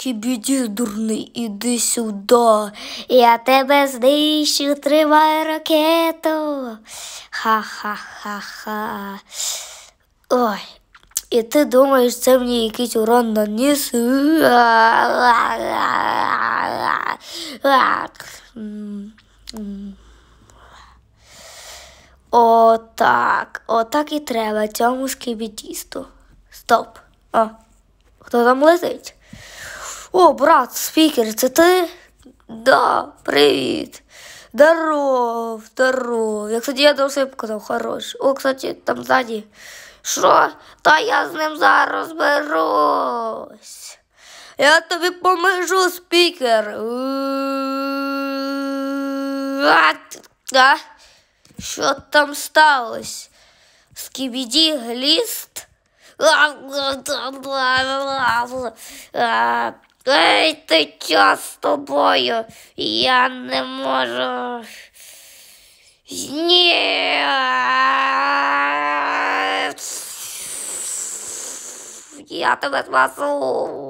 Скібіді, дурний, іди сюди. Я тебе знищу, тривай ракету. Ха-ха-ха-ха. Ой. І ти думаєш, це мені якийсь урон наніс? Отак. Отак і треба цьому скібітісту. Стоп. А, хто там летить? О, брат, спікер, це ти? Да, привіт. Здоров, здоров. Я, кстати, я до все показав, хорош. О, кстати, там ззаді. Що? Та я з ним зараз берусь. Я тобі поможу, спікер. А? Що там сталося? Скібіді гліст? Ей, ти чо з тобою? Я не можу. Ні. Я тебе спасу.